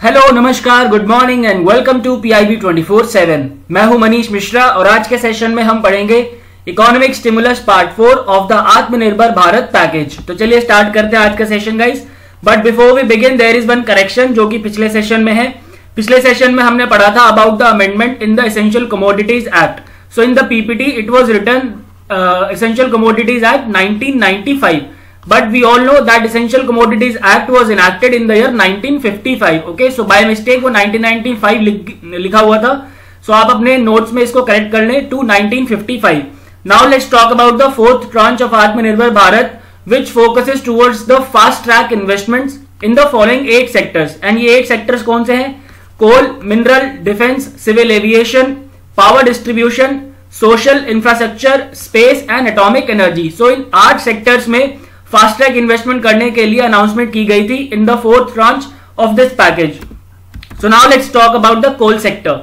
Hello नमस्कार good morning and welcome to P I B twenty four seven मैं हूँ मनीष मिश्रा और आज के सेशन में हम पढ़ेंगे economic stimulus part four of the Atmanirbhar Bharat package तो चलिए स्टार्ट करते हैं आज का session guys but before we begin there is one correction जो कि पिछले सेशन में है. पिछले सेशन में हमने पढ़ा था about the amendment in the essential commodities act so in the PPT it was written essential commodities act 1995 but we all know that essential commodities act was enacted in the year 1955 okay so by mistake वो 1995 लिख, लिखा हुआ था so आप अपने notes में इसको correct कर लें to 1955 now let's talk about the fourth tranche of Atmanirbhar Bharat which focuses towards the fast track investments in the following eight sectors and ये eight sectors कौन से हैं coal mineral defense civil aviation power distribution social infrastructure space and atomic energy so in आठ sectors में fast track investment करने के लिए announcement की गई थी in the fourth branch of this package so now let's talk about the coal sector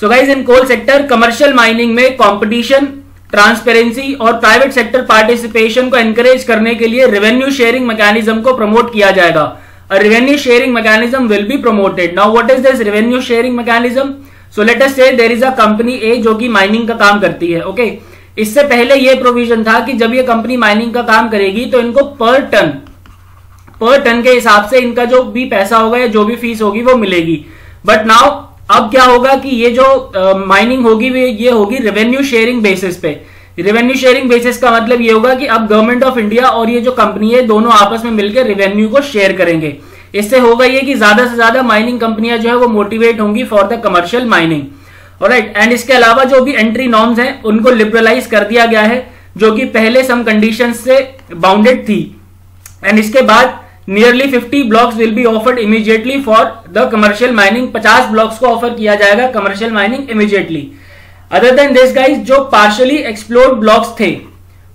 so guys in coal sector commercial mining में competition transparency और प्राइवेट सेक्टर पार्टिसिपेशन को encourage करने के लिए रेवेन्यू शेयरिंग मैकेनिज्म को promote किया जाएगा। Revenue sharing mechanism will be promoted now what is this revenue sharing mechanism so let us से there is a company A जो कि माइनिंग का काम करती है ओके okay? इससे पहले यह प्रोविज़न था कि जब ये कंपनी माइनिंग का काम करेगी तो इनको पर टन पर टन के हिसाब से इनका जो भी पैसा होगा या जो भी फ़ीस होगी वो मिलेगी। बट नाउ अब क्या होगा कि ये जो माइनिंग uh, होगी ये होगी रेवेन्यू शेयरिंग बेसिस पे। रेवेन्यू शेयरिंग बेसिस का मतलब ये होगा कि अब गवर्नमेंट ऑफ़ इंडिया और ये जो कंपनी है दोनों आपस में मिलकर रेवेन्यू को शेयर करेंगे। इससे होगा ये कि ज़्यादा से ज़्यादा माइनिंग कंपनियाँ जो है वो मोटिवेट होंगी for the commercial mining right and इसके अलावा जो भी एंट्री नॉर्म्स हैं, उनको लिबरलाइज कर दिया गया है, जो कि पहले सम कंडीशन से बाउंडेड थी। एंड इसके बाद nearly 50 blocks will be offered immediately for the commercial mining 50 blocks को ऑफ़र किया जाएगा commercial mining immediately other than this guys जो पार्शली एक्सप्लोर्ड ब्लॉक्स थे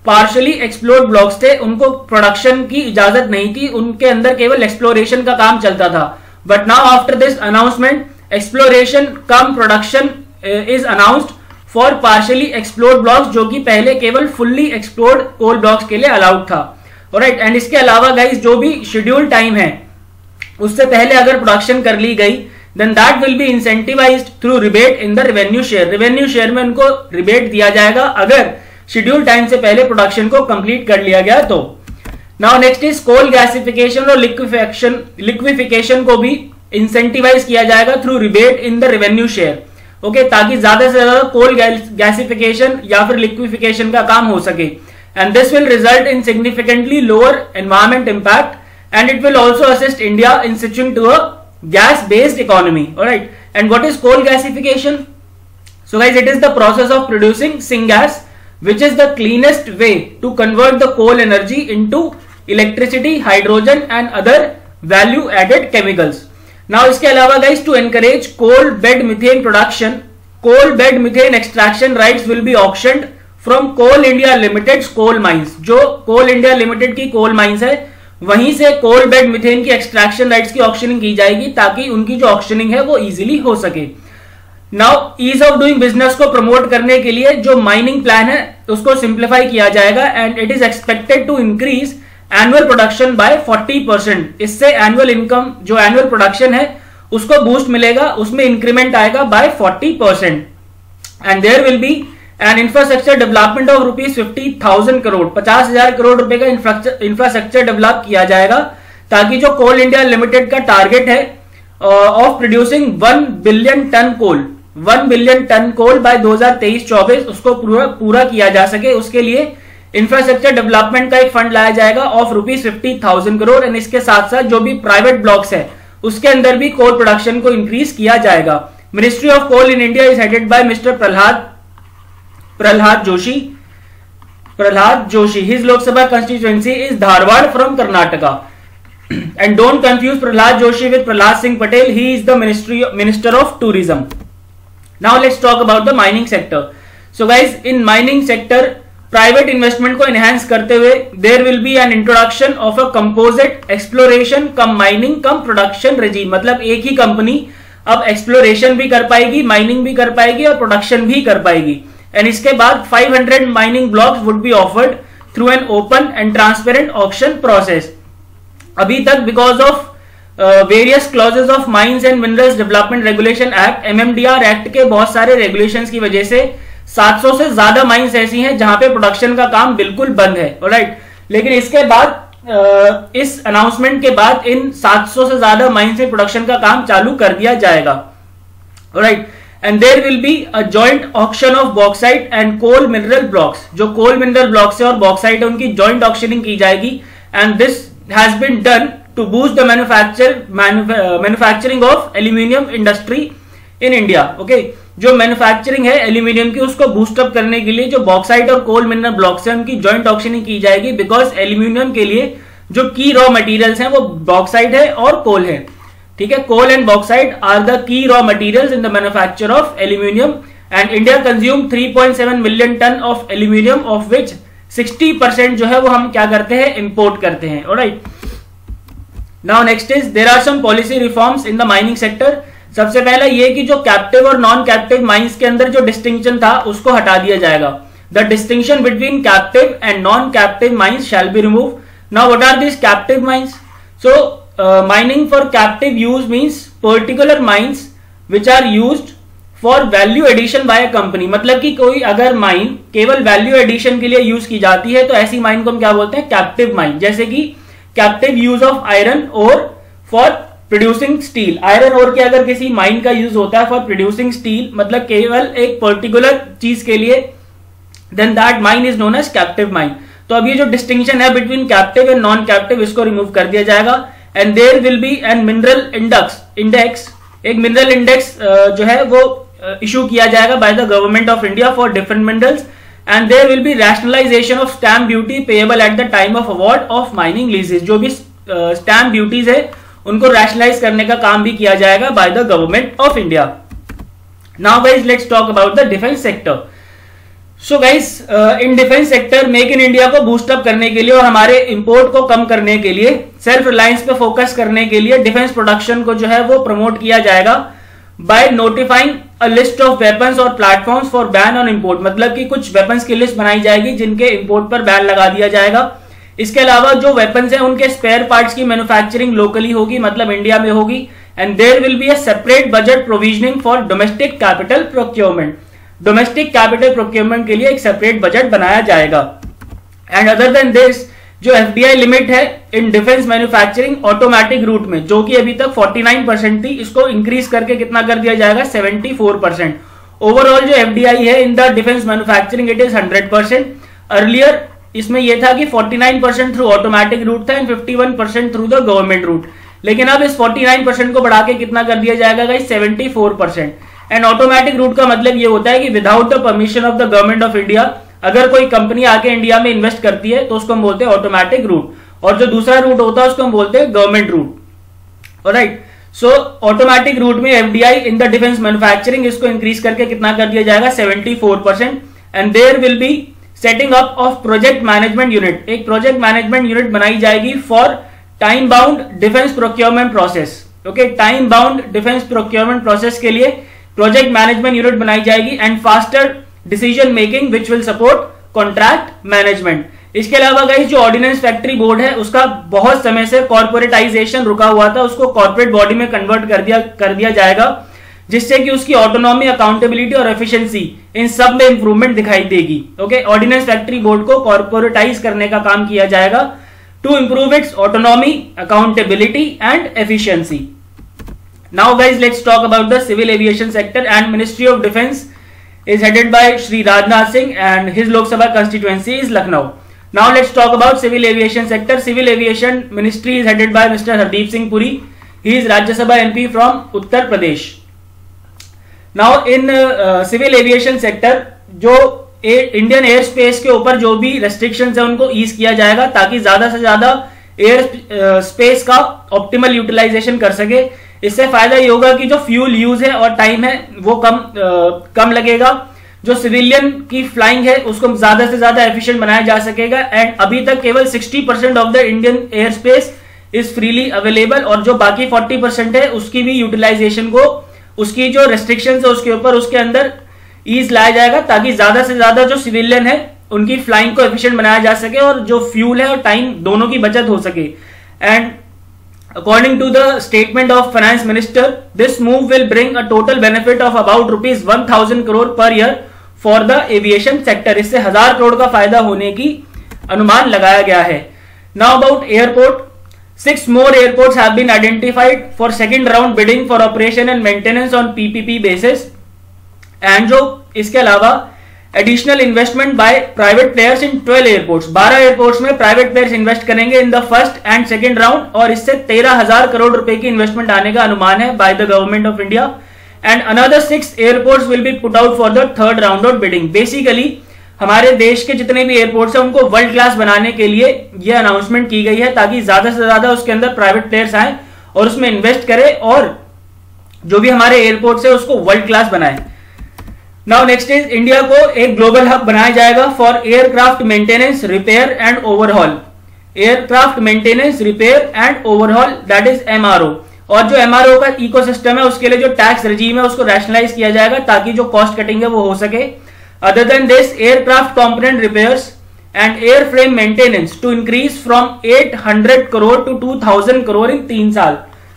पार्शली एक्सप्लोर्ड ब्लॉक्स थे, उनको प्रोडक्शन की इजाज़त नहीं थी। उनके अंदर केवल एक्सप्लोरेशन का काम चलता था। But now after this announcement exploration cum production is announced for partially explored blocks जो कि पहले केवल फुल्ली एक्सप्लोर्ड कोल ब्लॉक्स के लिए अलाउड था। राइट एंड इसके अलावा गाइज़ जो भी शेड्यूल टाइम है, उससे पहले अगर प्रोडक्शन कर ली गई then that will be incentivise through rebate in the revenue share revenue share में उनको रिबेट दिया जाएगा अगर शेड्यूल टाइम से पहले प्रोडक्शन को कंप्लीट कर लिया गया तो। Now next is coal gasification और लिक्विफिकेशन लिक्विफिकेशन को भी इंसेंटिवाइज किया जाएगा through rebate in the revenue share okay ताकि ज़्यादा से ज़्यादा कोल गैसिफिकेशन या फिर लिक्विफिकेशन का काम हो सके। And this will result in significantly lower environment impact and it will also assist India in switching to a gas based economy right and what is coal gasification so guys it is the process of producing syn gas which is the cleanest way to convert the coal energy into electricity hydrogen and other value added chemicals now इसके अलावा guys to encourage coal bed methane production coal bed methane extraction rights will be auction from coal India limited coal mines जो कोल India Limited की coal mines है, वहीं से coal bed methane की extraction rights की ऑप्शनिंग की जाएगी ताकि उनकी जो ऑप्शनिंग है वो इजीली हो सके। Now ease of doing business को प्रमोट करने के लिए जो माइनिंग प्लान है, उसको सिंप्लीफाई किया जाएगा and it is expected to increase annual production by 40 percent इससे एनुअल इनकम जो एनुअल प्रोडक्शन है, उसको बूस्ट मिलेगा, उसमें इंक्रीमेंट आएगा by 40 percent and there will be an infrastructure development of rupees fifty thousand crore पचास हज़ार करोड़ रुपए का इंफ्रास्ट्रक्चर डेवलप किया जाएगा, ताकि जो कोल इंडिया लिमिटेड का टारगेट है of producing one billion ton coal one billion ton coal by 2023-24 उसको पूरा पूरा किया जा सके, उसके लिए इंफ्रास्ट्रक्चर डेवलपमेंट का एक फंड लाया जाएगा of rupees fifty thousand crore and इसके साथ साथ जो भी प्राइवेट ब्लॉक्स है, उसके अंदर भी कोल प्रोडक्शन को इंक्रीज किया जाएगा। Ministry of coal in India is headed by mister Prahlad Prahlad Joshi Prahlad Joshi his Lok Sabha constituency is Dharwad from Karnataka and don't confuse Prahlad Joshi with Prahlad Singh Patel he is the ministry minister of tourism now let's talk about the mining sector so guys in mining sector private investment को enhance करते हुए there will be an introduction of a composite exploration cum mining cum production regime मतलब एक ही company अब exploration भी कर पाएगी माइनिंग भी कर पाएगी और प्रोडक्शन भी कर पाएगी। एंड इसके बाद 500 mining blocks would be offered through an open and transparent auction process अभी तक because of various clauses of mines and minerals development regulation act MMDR act के बहुत सारे रेगुलेशन की वजह से 700 से ज़्यादा माइंस ऐसी हैं जहाँ पे प्रोडक्शन का काम बिल्कुल बंद है राइट लेकिन इसके बाद इस अनाउंसमेंट के बाद इन 700 से ज़्यादा माइंस में प्रोडक्शन का काम चालू कर दिया जाएगा right and there will be a joint auction of bauxite and coal mineral blocks जो कोल मिनरल ब्लॉक्स है और बॉक्साइट है, उनकी ज्वाइंट ऑक्शनिंग की जाएगी। And this has been done to boost the manufacture manufacturing of aluminium industry in India okay जो manufacturing है aluminium की, उसको बूस्टअप करने के लिए जो बॉक्साइट और कोल मिनरल ब्लॉक्स है, उनकी ज्वाइंट ऑक्शनिंग की जाएगी बिकॉज़ एल्यूमिनियम के लिए जो की रॉ मटेरियल्स हैं, वो बॉक्साइट है और कोल है। ठीक है? Coal and bauxite are the key raw materials in the manufacture of aluminium and India consume 3.7 million ton of aluminium of which 60 percent जो है, वो हम क्या करते हैं? इंपोर्ट करते हैं। Right now next is there are some policy reforms in the mining sector सबसे पहला ये कि जो कैप्टिव और नॉन कैप्टिव माइंस के अंदर जो डिस्टिंक्शन था, उसको हटा दिया जाएगा। The distinction between captive and non captive mines shall be remove now what are this captive mines so mining for captive use means particular mines which are use for value addition by a company मतलब कि कोई अगर mine केवल value addition के लिए use की जाती है तो ऐसी माइन को हम क्या बोलते हैं? कैप्टिव माइन जैसे कि captive use of iron ore for producing steel iron ore के अगर किसी माइन का यूज़ होता है फॉर प्रोड्यूसिंग स्टील मतलब केवल एक पर्टिकुलर चीज़ के लिए then that mine is known as captive mine तो अब ये जो डिस्टिंक्शन है between captive and non captive इसको रिमूव कर दिया जाएगा। And there will be an mineral index index एक मिनरल इंडेक्स जो है वो इशू किया जाएगा by the government of India for different minerals and there will be rationalisation of stamp duty payable at the time of award of mining leases जो भी stamp duties है उनको रैशनलाइज करने का काम भी किया जाएगा by the government of India now guys let's talk about the defence sector so guys in defence sector make in India को बूस्टअप करने के लिए और हमारे इंपोर्ट को कम करने के लिए सेल्फ रिलायंस पे फोकस करने के लिए डिफेंस प्रोडक्शन को जो है वो प्रमोट किया जाएगा by notifying a list of weapons और platforms for ban on import मतलब कि कुछ वेपन्स की लिस्ट बनाई जाएगी जिनके इंपोर्ट पर बैन लगा दिया जाएगा। इसके अलावा जो वेपन्स हैं, उनके स्पेयर पार्ट्स की मैन्युफैक्चरिंग लोकली होगी मतलब इंडिया में होगी and there will be a separate budget provisioning for domestic capital procurement domestic capital procurement के लिए एक सेपरेट बजट बनाया जाएगा. एंड अदर देन दिस जो एफडीआई लिमिट है in defence manufacturing automatic route में, जो कि अभी तक 49 परसेंट थी, इसको इंक्रीज करके कितना कर दिया जाएगा? 74 परसेंट ओवरऑल जो एफडीआई है in the defence manufacturing it is 100 percent earlier इसमें यह था कि 49 परसेंट थ्रू ऑटोमेटिक रूट था and 51 percent through the government route लेकिन अब इस 49 परसेंट को बढ़ा के कितना कर दिया जाएगा guys 74 percent and automatic route का मतलब ये होता है कि without the permission of the government of India अगर कोई कंपनी आके इंडिया में इन्वेस्ट करती है तो उसको हम बोलते हैं ऑटोमेटिक रूट और जो दूसरा रूट होता है, उसको हम बोलते हैं government route right so automatic route में FDI in the defence manufacturing इसको इंक्रीज करके कितना कर दिया जाएगा? 74 percent and there will be setting up of project management unit एक प्रोजेक्ट मैनेजमेंट यूनिट बनाई जाएगी for time bound defence procurement process okay time bound defence procurement process के लिए प्रोजेक्ट मैनेजमेंट यूनिट बनाई जाएगी and faster decision making which will support contract management इसके अलावा गई जो ऑर्डिनेंस फैक्ट्री बोर्ड है, उसका बहुत समय से कॉर्पोरेटाइजेशन रुका हुआ था, उसको कॉर्पोरेट बॉडी में कन्वर्ट कर दिया कर दिया जाएगा। जिससे कि उसकी ऑटोनॉमी अकाउंटेबिलिटी और एफिशिएंसी इन सब में इंप्रूवमेंट दिखाई देगी। ओके ऑर्डिनेंस फैक्ट्री बोर्ड को कॉर्पोरेटाइज करने का काम किया जाएगा to improve its autonomy accountability and efficiency now guys let's talk about the civil aviation sector and ministry of defence is headed by Shri Rajnath Singh and his Lok Sabha constituency is Lucknow now let's talk about civil aviation sector civil aviation ministry is headed by mister Hardeep Singh Puri he is Rajya Sabha MP from Uttar Pradesh In uh, civil aviation sector जो Indian air space के ऊपर जो भी restrictions है उनको ease किया जाएगा ताकि ज़्यादा से ज़्यादा एयर स्पेस का ऑप्टिमल यूटिलाइजेशन कर सके। इससे फ़ायदा ये होगा कि जो फ्यूल यूज़ है और टाइम है वो कम आ, कम लगेगा। जो सिविलियन की फ्लाइंग है उसको ज़्यादा से ज़्यादा एफिशिएंट बनाया जा सकेगा। एंड अभी तक केवल 60 percent of the Indian air space is freely available और जो बाकी 40 परसेंट है उसकी भी यूटिलाइजेशन को उसकी जो रेस्ट्रिक्शन है उसके ऊपर, उसके अंदर ईज लाया जाएगा ताकि ज़्यादा से ज़्यादा जो सिविलियन है, उनकी फ्लाइंग को एफिशिएंट बनाया जा सके और जो फ्यूल है और टाइम दोनों की बचत हो सके। And according to the statement of finance minister this move will bring a total benefit of about rupees one thousand crore per year for the aviation sector इससे हज़ार करोड़ का फ़ायदा होने की अनुमान लगाया गया है। Now about airport six more airports have been identified for second round bidding for operation and maintenance on PPP basis. And जो इसके अलावा additional investment by private players in 12 airports 12 airports में प्राइवेट प्लेयर्स इन्वेस्ट करेंगे in the first and second round और इससे तेरह हज़ार करोड़ रुपए की इन्वेस्टमेंट आने का अनुमान है by the government of India and another six airports will be put out for the third round of bidding basically हमारे देश के जितने भी एयरपोर्ट्स हैं, उनको वर्ल्ड क्लास बनाने के लिए यह अनाउंसमेंट की गई है ताकि ज़्यादा से ज़्यादा उसके अंदर प्राइवेट प्लेयर्स आए और उसमें इन्वेस्ट करें और जो भी हमारे एयरपोर्ट्स है, उसको वर्ल्ड क्लास बनाए। नाउ नेक्स्ट इज़ इंडिया को एक ग्लोबल हब बनाया जाएगा for aircraft maintenance repair and overhaul aircraft maintenance repair and overhaul that is MRO और जो एमआरओ का इकोसिस्टम है, उसके लिए जो टैक्स रजीम है, उसको रैशनलाइज किया जाएगा ताकि जो कॉस्ट कटिंग है, वो हो सके। Other than this aircraft component repairs and air frame maintenance to increase from 800 crore to 2000 crore in तीन साल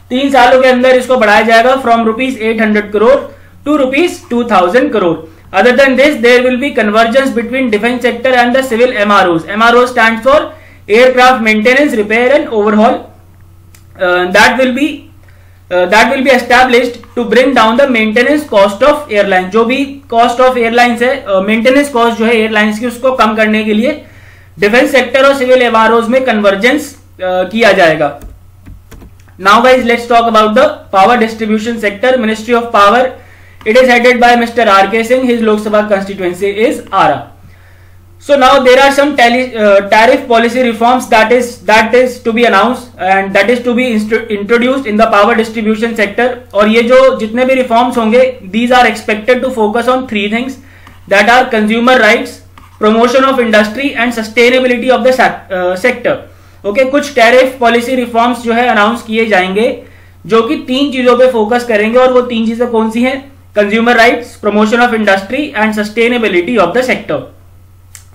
तीन सालों के अंदर इसको बढ़ाया जाएगा from rupees eight crore to rupees 2000 crore. Other than this, there will be convergence between defense sector and the civil MROs. MRO stands for aircraft maintenance, repair and overhaul. Uh, that will be uh, that will be established to bring down the maintenance cost of airline. जो भी cost of airlines है maintenance uh, cost जो है airlines की उसको कम करने के लिए डिफेंस सेक्टर और सिविल एमआरओ में कन्वर्जेंस uh, किया जाएगा now guys let's talk about the power distribution sector ministry of power It is headed by Mr. R.K. Singh. His Lok Sabha constituency is Ara. So now there are some tally, uh, tariff policy reforms that is that is to be announced and that is to be introduced in the power distribution sector. और ये जो जितने भी reforms होंगे these are expected to focus on three things that are consumer rights, promotion of industry and sustainability of the uh, sector. okay, कुछ tariff policy reforms जो है announce किए जाएँगे जो कि तीन चीज़ों पे फोकस करेंगे और वो तीन चीज़ें कौन सी हैं consumer rights, promotion of industry and sustainability of the sector.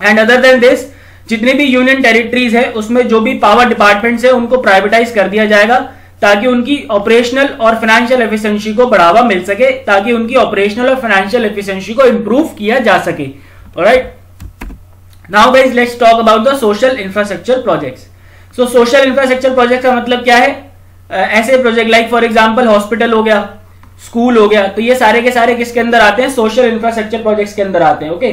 And other than this, जितनी भी यूनियन टेरिटरीज है उसमें जो भी पावर डिपार्टमेंट्स है उनको प्राइवेटाइज कर दिया जाएगा ताकि उनकी ऑपरेशनल और फाइनेंशियल एफिशिएंसी को बढ़ावा मिल सके ताकि उनकी ऑपरेशनल और फाइनेंशियल एफिशिएंसी को इंप्रूव किया जा सके। Right now guys let's talk about the social infrastructure projects so social infrastructure project का मतलब क्या है? Uh, ऐसे project like for example hospital हो गया स्कूल हो गया तो ये सारे के सारे किसके अंदर आते हैं? सोशल इंफ्रास्ट्रक्चर प्रोजेक्ट्स के अंदर आते हैं ओके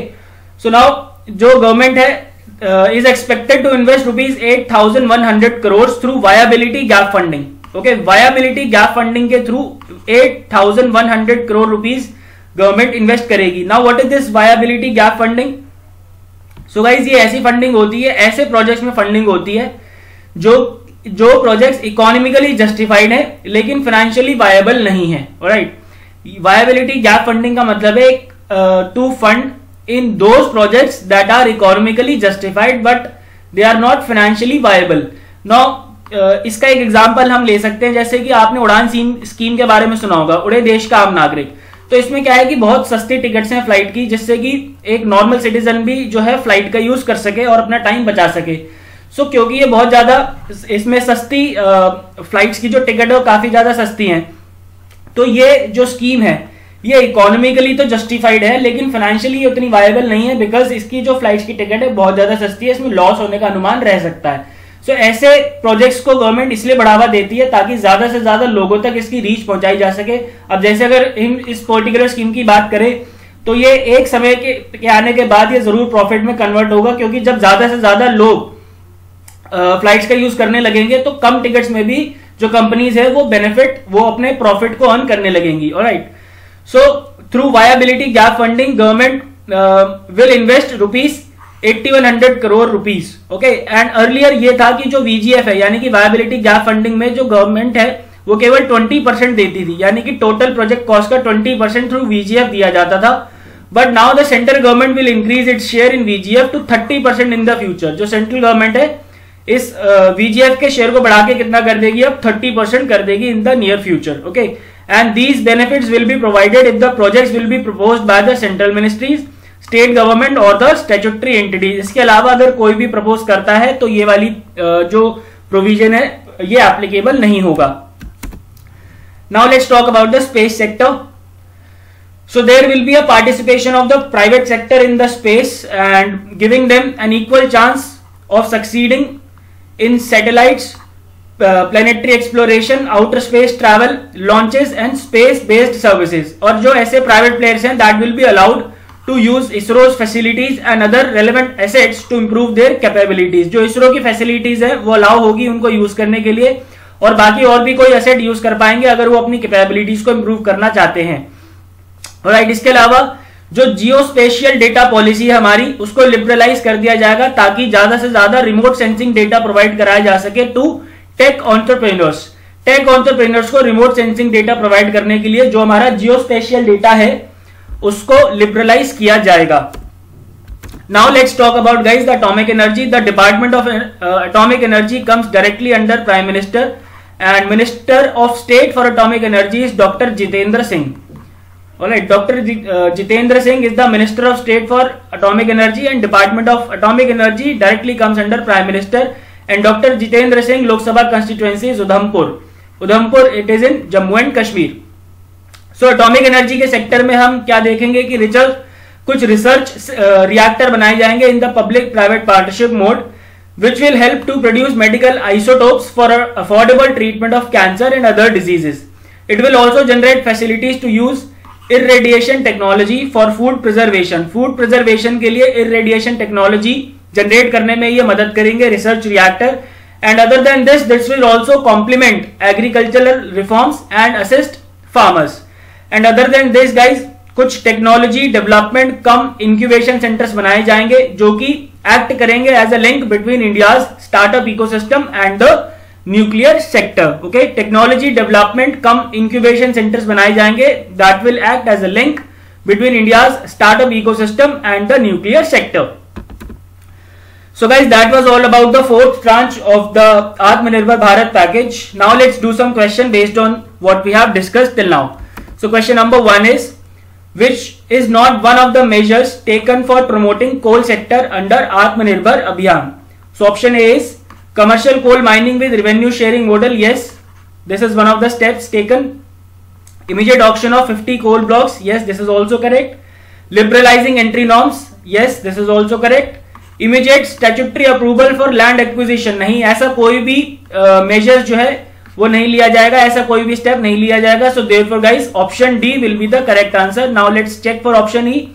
सो नाउ जो गवर्नमेंट है is expected to invest rupees eight thousand one hundred crore through viability gap funding okay viability gap funding के through eight thousand one hundred crore rupees government invest करेगी. Now what is this viability gap funding so guys ये ऐसी funding होती है, ऐसे projects में funding होती है, जो जो प्रोजेक्ट्स इकोनॉमिकली जस्टिफाइड है, लेकिन फाइनेंशियली वायबल नहीं है. राइट वायबिलिटी गैप फंडिंग का मतलब है to fund in those projects that are economically justified but they are not financially viable no इसका एक एग्ज़ाम्पल हम ले सकते हैं जैसे कि आपने उड़ान स्कीम के बारे में सुना होगा उड़े देश का आम नागरिक। तो इसमें क्या है कि बहुत सस्ती टिकट्स हैं फ़्लाइट की जिससे कि एक नॉर्मल सिटीजन भी जो है फ़्लाइट का यूज़ कर सके और अपना टाइम बचा सके। सो so, क्योंकि ये बहुत ज़्यादा इसमें सस्ती फ्लाइट्स की जो टिकट है वो काफ़ी ज़्यादा सस्ती हैं। तो ये जो स्कीम है ये इकोनॉमिकली तो जस्टिफाइड है लेकिन फाइनेंशियली उतनी वायबल नहीं है बिकॉज़ इसकी जो फ़्लाइट की टिकट है बहुत ज़्यादा सस्ती है इसमें लॉस होने का अनुमान रह सकता है। सो so, ऐसे प्रोजेक्ट्स को गवर्नमेंट इसलिए बढ़ावा देती है ताकि ज़्यादा से ज़्यादा लोगों तक इसकी रीच पहुंचाई जा सके। अब जैसे अगर हम इस पर्टिकुलर स्कीम की बात करें तो ये एक समय के, के आने के बाद ये ज़रूर प्रॉफिट में कन्वर्ट होगा क्योंकि जब ज़्यादा से ज़्यादा लोग फ्लाइट्स का यूज़ करने लगेंगे तो कम टिकट्स में भी जो कंपनीज़ है वो बेनिफिट वो अपने प्रॉफिट को अर्न करने लगेंगी। Right through viability gap funding government will invest rupees 8100 crore rupees okay and earlier ये था कि जो वीजीएफ है यानी कि वायबिलिटी गैप फंडिंग में जो गवर्नमेंट है वो केवल 20 परसेंट देती थी. यानी कि टोटल प्रोजेक्ट कॉस्ट का 20 परसेंट थ्रू वीजीएफ दिया जाता था. But now the central government will increase it share in VGF to 30 percent in the future जो सेंट्रल गवर्नमेंट है इस वीजीएफ uh, के शेयर को बढ़ा के कितना कर देगी? अब थर्टी परसेंट कर देगी in the near future okay and these benefits will be provided if the project will be propose by the central ministries state government और द स्टेचुटरी एंटिटीज इसके अलावा अगर कोई भी प्रपोज करता है तो ये वाली जो प्रोविज़न है ये एप्लीकेबल नहीं होगा। Now let's talk about the space sector So there will be a participation of the private sector in the space and giving them an equal chance of succeeding in satellites, planetary exploration outer space travel launches and space based services और जो ऐसे private players हैं that will be allowed to use ISRO's facilities and other relevant assets to improve their capabilities जो इसरो की facilities है, वो allow होगी उनको यूज़ करने के लिए। और बाकी और भी कोई एसेट यूज़ कर पाएँगे अगर वो अपनी कैपेबिलिटीज को इम्प्रूव करना चाहते हैं। राइट इसके अलावा जो जियो स्पेशियल डेटा पॉलिसी है हमारी, उसको लिबरलाइज कर दिया जाएगा ताकि ज़्यादा से ज़्यादा रिमोट सेंसिंग डेटा प्रोवाइड कराया जा सके to tech entrepreneurs tech entrepreneurs को रिमोट सेंसिंग डेटा प्रोवाइड करने के लिए जो हमारा जियो स्पेशियल डेटा है, उसको लिबरलाइज किया जाएगा। Now let's talk about guys the atomic energy the department of atomic energy comes directly under prime minister and minister of state for atomic energy is doctor Jitendra Singh Dr. Jitendra Singh is the Minister of State for Atomic Energy and Department of Atomic Energy directly comes under Prime Minister. And doctor Jitendra Singh Lok Sabha constituency is Udhampur Udhampur it is in Jammu and Kashmir so atomic energy के sector में हम क्या देखेंगे कि result कुछ research reactor बनाए जाएँगे in the public private partnership mode which will help to produce medical isotopes for affordable treatment of cancer and other diseases it will also generate facilities to use irradiation technology for food preservation food preservation के लिए irradiation technology generate करने में ये मदद करेंगे research reactor and other than this this will also complement agricultural reforms and assist farmers and other than this guys कुछ technology development cum incubation centres बनाए जाएँगे, जो कि एक्ट करेंगे as a link between India's startup ecosystem and the nuclear sector okay technology development cum incubation centres बनाए जाएँगे that will act as a link between India's startup ecosystem and the nuclear sector. So guys, that was all about the fourth tranche of the Atmanirbhar Bharat package. Now let's do some question based on what we have discussed till now. So question number one is, which is not one of the measures taken for promoting coal sector under Atmanirbhar Abhiyan? So option A is Commercial coal mining with revenue sharing model, yes, this is one of the steps taken. Immediate auction of 50 coal blocks, yes, this is also correct. Liberalizing entry norms, yes, this is also correct. Immediate statutory approval for land acquisition, नहीं ऐसा कोई भी measures uh, जो है वो नहीं लिया जाएगा ऐसा कोई भी स्टेप नहीं लिया जाएगा। So therefore guys option D will be the correct answer now let's check for option E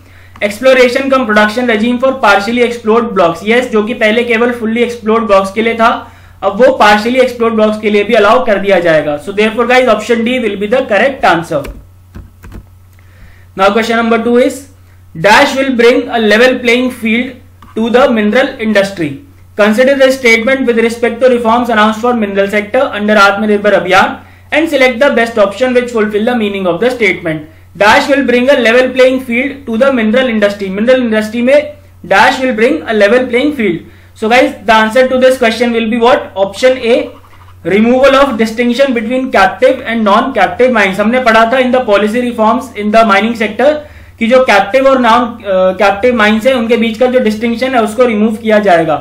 exploration cum production regime for partially explored blocks yes जो कि पहले केवल फुल्ली एक्सप्लोर्ड ब्लॉक्स के लिए था अब वो पार्शियली एक्सप्लोर्ड ब्लॉक्स के लिए भी अलाउ कर दिया जाएगा। So therefore guys option D will be the correct answer now question number two is dash will bring a level playing field to the mineral industry consider the statement with respect to reforms announce for mineral sector under Atmanirbhar Abhiyan and select the best option which fulfil the meaning of the statement Dash will bring a level playing field to the mineral industry. Mineral industry में Dash will bring a level playing field. So guys, the answer to this question will be what? Option A. Removal of distinction between captive and non-captive mines. हमने पढ़ा था in the policy reforms in the mining sector कि जो captive और non captive mines है, उनके बीच का जो डिस्टिंक्शन है, उसको रिमूव किया जाएगा।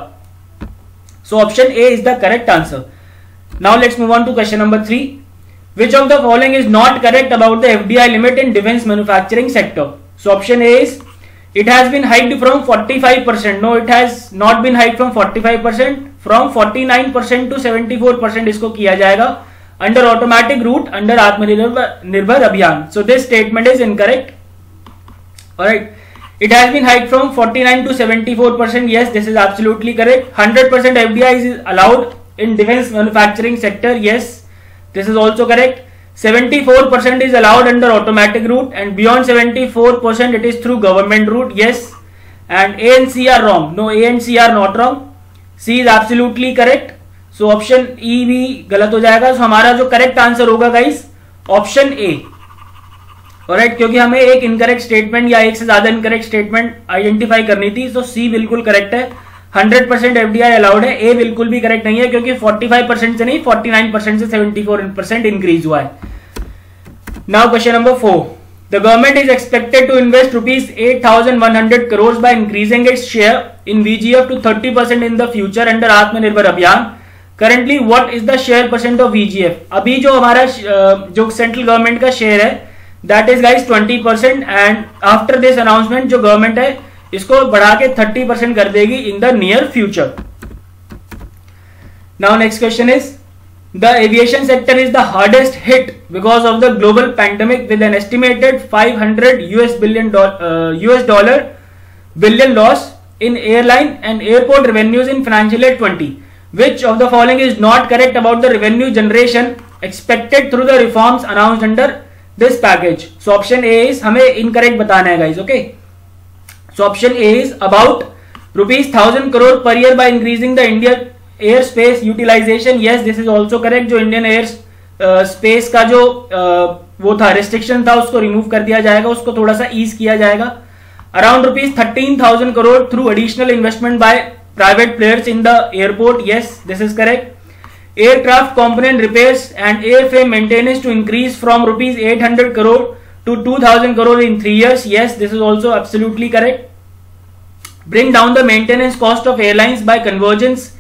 So option A is the correct answer now let's move on to question number three which of the following is not correct about the FDI limit in defence manufacturing sector so option A is it has been hiked from 45 percent no it has not been hiked from 45 percent from 49 percent to 74 percent इसको किया जाएगा। Under automatic route under Atmanirbhar Abhiyan. So this statement is incorrect Alright. It has been hiked from 49 to 74%. Yes, this is absolutely correct. 100% FDI is allowed in defense manufacturing sector. Yes, this is also correct. 74% is allowed under automatic route and beyond 74% it is through government route. Yes. And A and C are wrong. No, A and C are not wrong. C is absolutely correct. So option E भी गलत हो जाएगा. So हमारा जो correct answer होगा guys option A. Right क्योंकि हमें एक इनकरेक्ट स्टेटमेंट या एक से ज़्यादा इनकरेक्ट स्टेटमेंट आइडेंटिफाई करनी थी तो सी बिल्कुल करेक्ट है। हंड्रेड परसेंट एफडीआई अलाउड है। ए बिल्कुल भी करेक्ट नहीं है, क्योंकि 45 परसेंट से नहीं 49 परसेंट से 74 परसेंट इंक्रीज हुआ है। Now question number four the government is expected to invest rupees eight thousand one hundred crore by increasing its share in VGF to thirty percent in the future under Atmanirbhar Abhiyan currently what is the share percent of EGF अभी जो हमारा जो central government का share है that is guys twenty percent and after this announcement जो government है, इसको बढ़ा के थर्टी परसेंट कर देगी in the near future now next question is the aviation sector is the hardest hit because of the global pandemic with an estimated 500 US billion US dollar billion loss in airline and airport revenues in financial year 20. Which of the following is not correct about the revenue generation expected through the reforms announced under this package so option A is हमें incorrect बताना है so option A is about rupees thousand crore per year by increasing the Indian air space utilization yes this is also correct जो Indian air space का जो uh, वो था restriction था उसको रिमूव कर दिया जाएगा उसको थोड़ा सा ईज किया जाएगा। Around rupees thirteen thousand crore through additional investment by private players in the airport yes this is correct aircraft component repair and FM maintenance to increase from rupees eight hundred crore to two thousand crore in three years yes this is also absolutely correct bring down the maintenance cost of airlines by convergence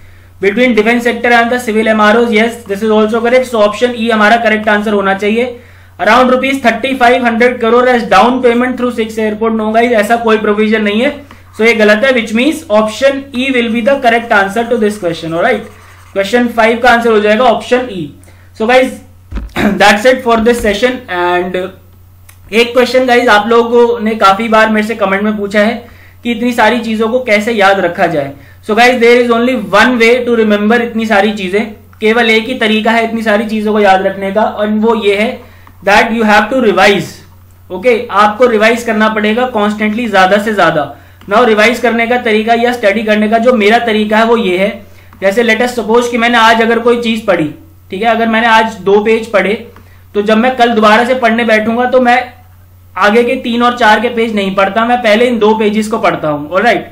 between defence sector and the civil MRO ये this is also correct so option E हमारा correct answer होना चाहिए। Around rupees thirty five hundred crore as down payment through six airport no guys ऐसा कोई provision नहीं है। So so, ये गलत है which means option E will be the correct answer to this question right question five का answer हो जाएगा option E so guys that's it for this session and एक क्वेश्चन गाइज़ आप लोगों ने काफ़ी बार मेरे से कमेंट में पूछा है कि इतनी सारी चीज़ों को कैसे याद रखा जाए। So guys there is only one way to remember इतनी सारी चीज़ें। केवल एक ही तरीका है इतनी सारी चीज़ों को याद रखने का और वो ये है that you have to revise okay आपको रिवाइज करना पड़ेगा कॉन्स्टेंटली ज़्यादा से ज़्यादा। नाउ रिवाइज करने का तरीका या स्टडी करने का जो मेरा तरीका है वो ये है जैसे लेटेस्ट सपोज़ कि मैंने आज अगर कोई चीज़ पढ़ी, ठीक है? अगर मैंने आज दो पेज पढ़े तो जब मैं कल दोबारा से पढ़ने बैठूँगा तो मैं आगे के तीन और चार के पेज नहीं पढ़ता, मैं पहले इन दो पेजेस को पढ़ता हूँ राइट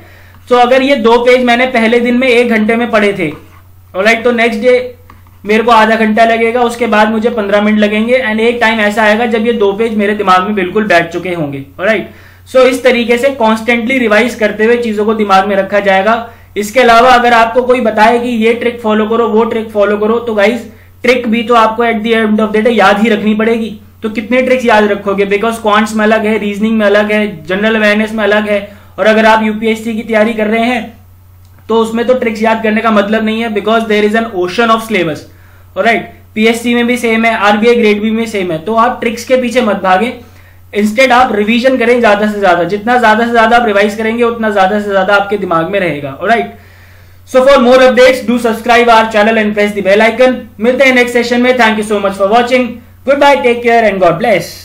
सो अगर ये दो पेज मैंने पहले दिन में एक घंटे में पढ़े थे और राइट तो नेक्स्ट डे मेरे को आधा घंटा लगेगा, उसके बाद मुझे पंद्रह मिनट लगेंगे एंड एक टाइम ऐसा आएगा जब ये दो पेज मेरे दिमाग में बिल्कुल बैठ चुके होंगे राइट सो इस तरीके से कॉन्स्टेंटली रिवाइज करते हुए चीज़ों को दिमाग में रखा जाएगा। इसके अलावा अगर आपको कोई बताए कि ये ट्रिक फॉलो करो, वो ट्रिक फॉलो करो तो गाइज़ ट्रिक भी तो आपको at the end of the day याद ही रखनी पड़ेगी। तो कितने ट्रिक्स याद रखोगे? बिकॉज़ क्वांट्स में अलग है रीजनिंग में अलग है जनरल अवेयरनेस में अलग है। और अगर आप यूपीएससी की तैयारी कर रहे हैं तो उसमें तो ट्रिक्स याद करने का मतलब नहीं है because there is an ocean of syllabus right PSC में भी सेम है आरबीआई ग्रेड बी में सेम है। तो आप ट्रिक्स के पीछे मत भागे। इंस्टेड आप रिवीजन करें ज़्यादा से ज़्यादा। जितना ज़्यादा से ज़्यादा आप रिवाइज करेंगे, उतना ज़्यादा से ज़्यादा आपके दिमाग में रहेगा। Right so for more updates do subscribe our channel and press the bell icon मिलते हैं नेक्स्ट सेशन में। Thank you so much for watching goodbye take care and God bless